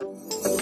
Tchau.